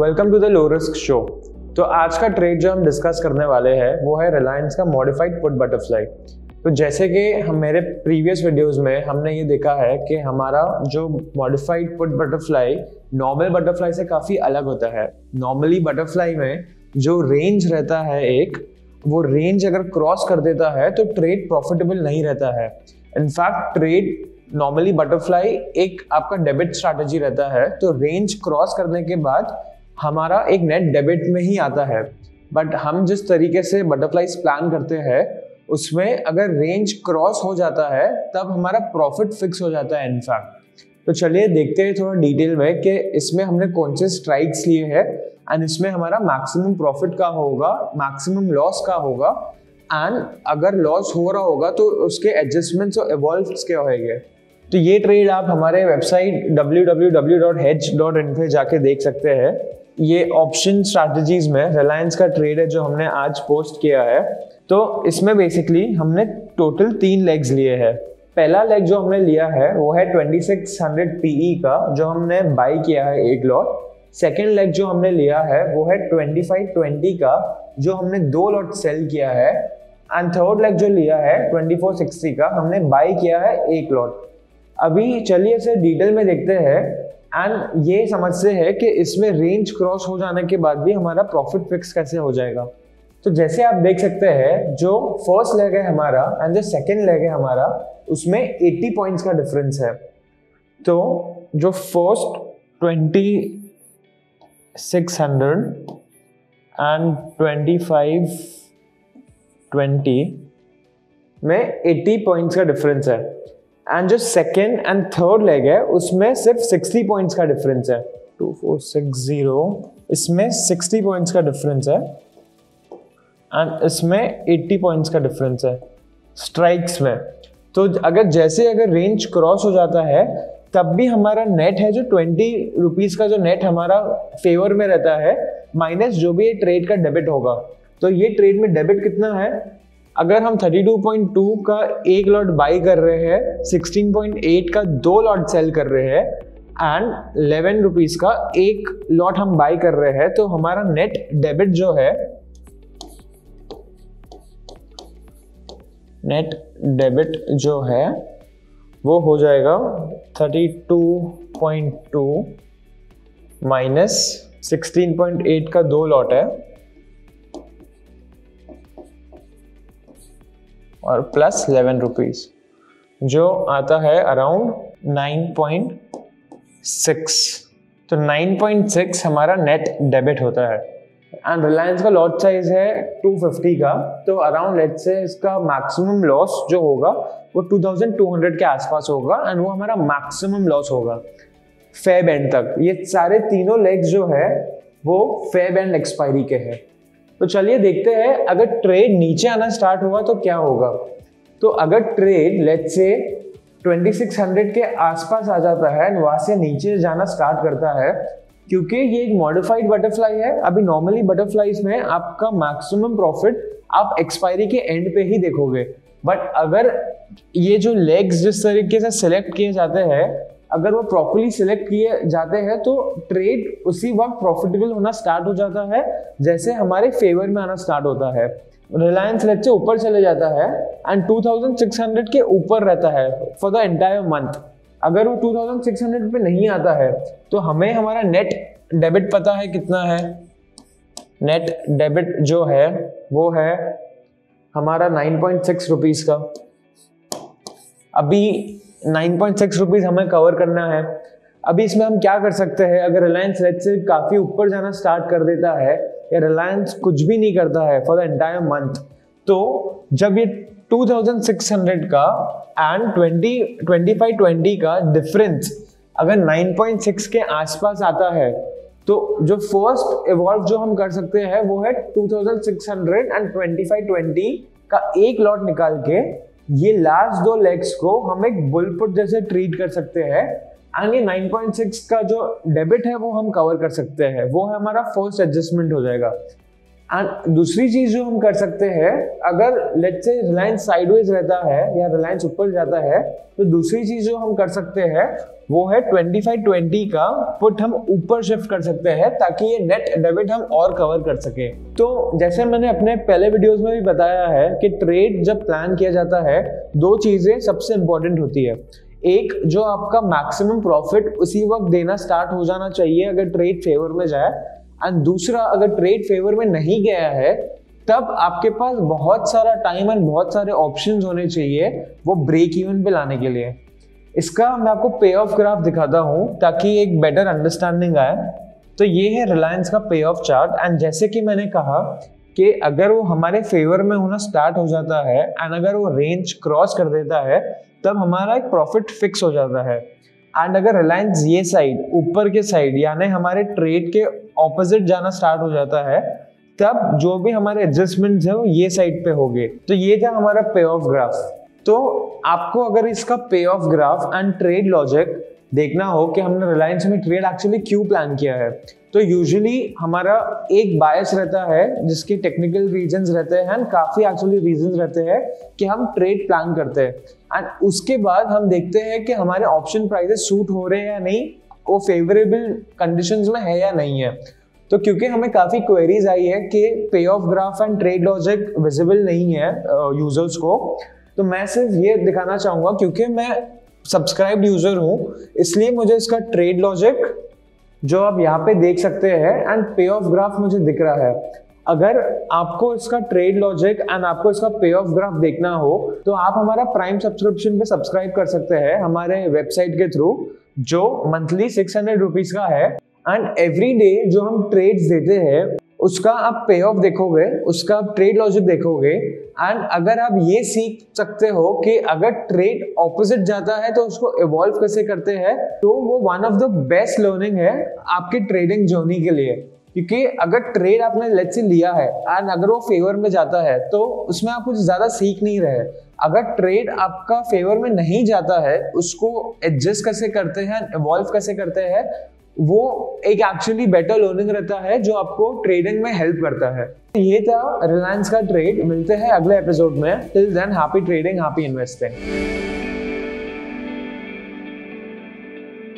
Welcome to the low risk show तो आज का ट्रेड जो हम डिस्कस करने वाले हैं, वो है रिलायंस का मॉडिफाइड पुट बटरफ्लाई तो जैसे कि हम मेरे प्रीवियस वीडियोस में हमने ये देखा है कि हमारा जो modified put butterfly normal butterfly से काफ़ी अलग होता है। नॉर्मली बटरफ्लाई में जो रेंज रहता है एक, वो रेंज अगर क्रॉस कर देता है तो ट्रेड प्रॉफिटेबल नहीं रहता है। इनफैक्ट ट्रेड नॉर्मली बटरफ्लाई एक आपका डेबिट स्ट्रैटेजी रहता है तो रेंज क्रॉस करने के बाद हमारा एक नेट डेबिट में ही आता है। बट हम जिस तरीके से बटरफ्लाईज प्लान करते हैं, उसमें अगर रेंज क्रॉस हो जाता है, तब हमारा प्रॉफिट फिक्स हो जाता है इनफैक्ट तो चलिए देखते हैं थोड़ा डिटेल में कि इसमें हमने कौन से स्ट्राइक्स लिए हैं एंड इसमें हमारा मैक्सिमम प्रॉफिट का होगा मैक्सिमम लॉस का होगा एंड अगर लॉस हो रहा होगा तो उसके एडजस्टमेंट्स और एवॉल्व क्या होएँगे तो ये ट्रेड आप हमारे वेबसाइट www.hedge.in पे जाके देख सकते हैं। ये ऑप्शन स्ट्रैटेजीज में रिलायंस का ट्रेड है जो हमने आज पोस्ट किया है। तो इसमें बेसिकली हमने टोटल तीन लेग्स लिए हैं। पहला लेग जो हमने लिया है, वो है 2600 पीई का, जो हमने बाई किया है एक लॉट सेकेंड लेग जो हमने लिया है, वो है 2520 का, जो हमने दो लॉट सेल किया है। एंड थर्ड लेग जो लिया है 2460 का, हमने बाई किया है एक लॉट अभी चलिए इसे डिटेल में देखते हैं। एंड ये समझते हैं कि इसमें रेंज क्रॉस हो जाने के बाद भी हमारा प्रॉफिट फिक्स कैसे हो जाएगा। तो जैसे आप देख सकते हैं, जो फ़र्स्ट लेग है हमारा एंड जो सेकेंड लेग है हमारा, उसमें 80 पॉइंट्स का डिफरेंस है। तो जो first twenty six hundred and twenty five twenty में 80 पॉइंट्स का डिफरेंस है। एंड जो सेकेंड एंड थर्ड लेग है, उसमें सिर्फ़ 60 पॉइंट्स का डिफरेंस है। टू फोर सिक्स ज़ीरो इसमें 60 पॉइंट्स का डिफरेंस है। एंड इसमें 80 पॉइंट्स का डिफरेंस है। स्ट्राइक्स में। तो अगर जैसे अगर रेंज क्रॉस हो जाता है, तब भी हमारा नेट है जो ट्वेंटी रुपीज़ का जो नेट हमारा फेवर में रहता है माइनस जो भी ये ट्रेड का डेबिट होगा। तो ये ट्रेड में डेबिट कितना है? अगर हम 32.2 का एक लॉट बाई कर रहे हैं 16.8 का दो लॉट सेल कर रहे हैं एंड इलेवन रुपीज़ का एक लॉट हम बाई कर रहे हैं तो हमारा नेट डेबिट जो है नेट डेबिट जो है, वो हो जाएगा 32.2 माइनस 16.8 का दो लॉट है। और प्लस इलेवन रुपीज़ जो आता है अराउंड नाइन पॉइंट सिक्स तो नाइन पॉइंट सिक्स हमारा नेट डेबिट होता है। एंड रिलायंस का लॉट साइज़ है 250 का तो अराउंड लेट से इसका मैक्सिमम लॉस जो होगा, वो 2200 के आसपास होगा एंड वो हमारा मैक्सिमम लॉस होगा। फेब एंड तक, ये सारे तीनों लेग्स जो है, वो फेब एंड एक्सपायरी के हैं। तो चलिए देखते हैं, अगर ट्रेड नीचे आना स्टार्ट हुआ तो क्या होगा? तो अगर ट्रेड लेट से 2600 के आसपास आ जाता है वहाँ से नीचे जाना स्टार्ट करता है, क्योंकि ये एक मॉडिफाइड बटरफ्लाई है। अभी नॉर्मली बटरफ्लाईज में आपका मैक्सिमम प्रॉफिट आप एक्सपायरी के एंड पे ही देखोगे। बट अगर ये जो लेग्स जिस तरीके से सिलेक्ट किए जाते हैं अगर वो प्रॉपरली सिलेक्ट किए जाते हैं तो ट्रेड उसी वक्त प्रॉफिटेबल होना स्टार्ट हो जाता है, जैसे हमारे फेवर में आना स्टार्ट होता है। रिलायंस रेट से ऊपर चले जाता है एंड 2600 के ऊपर रहता है फॉर द एंटायर मंथ अगर वो 2600 पे नहीं आता है तो हमें हमारा नेट डेबिट पता है कितना है। नेट डेबिट जो है, वो है हमारा 9.6 रुपीस का। अभी नाइन पॉइंट सिक्स रुपीज़ हमें कवर करना है। अभी इसमें हम क्या कर सकते हैं? अगर रिलायंस रेट से काफ़ी ऊपर जाना स्टार्ट कर देता है, या रिलायंस कुछ भी नहीं करता है फॉर द एंटायर मंथ तो जब ये 2600 का एंड 20 2520 का डिफरेंस अगर 9.6 के आसपास आता है तो जो फ़र्स्ट इवॉल्व जो हम कर सकते हैं वो है 2600 एंड 2520 का एक लॉट निकाल के ये लास्ट दो लेग्स को हम एक बुलपुट जैसे ट्रीट कर सकते हैं एंड ये 9.6 का जो डेबिट है वो हम कवर कर सकते हैं। वो है हमारा फ़र्स्ट एडजस्टमेंट हो जाएगा। दूसरी चीज़ जो हम कर सकते हैं, अगर लेट्स से रिलायंस साइडवेज रहता है या रिलायंस ऊपर जाता है तो दूसरी चीज़ जो हम कर सकते हैं, वो है 25-20 का पुट हम ऊपर शिफ्ट कर सकते हैं ताकि ये नेट डेबिट हम और कवर कर सके। तो जैसे मैंने अपने पहले वीडियोस में भी बताया है कि ट्रेड जब प्लान किया जाता है, दो चीज़ें सबसे इंपॉर्टेंट होती है। एक, जो आपका मैक्सिमम प्रॉफिट उसी वक्त देना स्टार्ट हो जाना चाहिए अगर ट्रेड फेवर में जाए एंड दूसरा, अगर ट्रेड फेवर में नहीं गया है, तब आपके पास बहुत सारा टाइम एंड बहुत सारे ऑप्शन होने चाहिए वो ब्रेक इवन पे लाने के लिए। इसका मैं आपको पे ऑफ़ ग्राफ दिखाता हूँ ताकि एक बेटर अंडरस्टैंडिंग आए। तो ये है रिलायंस का पे ऑफ़ चार्ट एंड जैसे कि मैंने कहा कि अगर वो हमारे फेवर में होना स्टार्ट हो जाता है एंड अगर वो रेंज क्रॉस कर देता है, तब हमारा एक प्रॉफिट फिक्स हो जाता है। एंड अगर रिलायंस ये साइड ऊपर के साइड यानी हमारे ट्रेड के ऑपोजिट जाना स्टार्ट हो जाता है, तब जो भी हमारे एडजस्टमेंट है वो ये साइड पे हो गए तो ये था हमारा पे ऑफ़ ग्राफ तो आपको अगर इसका payoff graph and trade logic देखना हो कि हमने रिलायंस में ट्रेड एक्चुअली क्यों प्लान किया है तो यूजुअली हमारा एक बायस रहता है, जिसके टेक्निकल रीजंस रहते हैं एंड काफ़ी एक्चुअली रीजंस रहते हैं कि हम ट्रेड प्लान करते हैं। एंड उसके बाद हम देखते हैं कि हमारे ऑप्शन प्राइसेस सूट हो रहे हैं या नहीं, वो फेवरेबल कंडीशंस में है या नहीं है। तो क्योंकि हमें काफ़ी क्वेरीज आई है कि payoff graph and trade logic visible नहीं है यूज़र्स को। तो मैं सिर्फ़ ये दिखाना चाहूँगा क्योंकि मैं सब्सक्राइब यूज़र हूँ, इसलिए मुझे इसका ट्रेड लॉजिक जो आप यहाँ पे देख सकते हैं एंड पे ऑफ़ ग्राफ मुझे दिख रहा है। अगर आपको इसका ट्रेड लॉजिक एंड आपको इसका पे ऑफ़ ग्राफ देखना हो तो आप हमारा प्राइम सब्सक्रिप्शन पे सब्सक्राइब कर सकते हैं हमारे वेबसाइट के थ्रू जो मंथली सिक्स हंड्रेड रुपीज़ का है। एंड एवरी डे जो हम ट्रेड्स देते हैं उसका आप पे ऑफ़ देखोगे, उसका आप ट्रेड लॉजिक देखोगे एंड अगर आप ये सीख सकते हो कि अगर ट्रेड ऑपोजिट जाता है तो उसको इवॉल्व कैसे करते हैं तो वो one of the best learning है आपकी ट्रेडिंग जर्नी के लिए। क्योंकि अगर ट्रेड आपने लेट से लिया है एंड अगर वो फेवर में जाता है तो उसमें आप कुछ ज़्यादा सीख नहीं रहे अगर ट्रेड आपका फेवर में नहीं जाता है, उसको एडजस्ट कैसे करते हैं इवॉल्व कैसे करते हैं वो एक एक्चुअली बेटर लर्निंग रहता है जो आपको ट्रेडिंग में हेल्प करता है। ये था रिलायंस का ट्रेड मिलते हैं अगले एपिसोड में। Till then happy trading happy investing